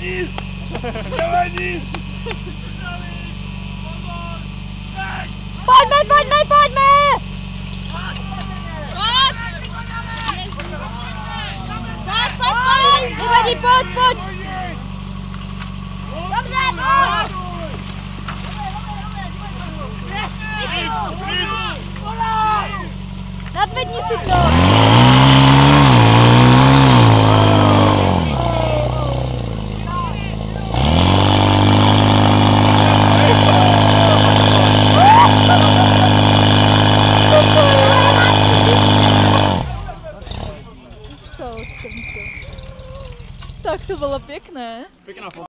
Заводи! Заводи! Подмай, подмай, подмай! Под, под, под! Заводи, под, под! Давай, под! Надо поднести дом! odkrmčil. Tak to bylo pěkné. Pěkná fotka.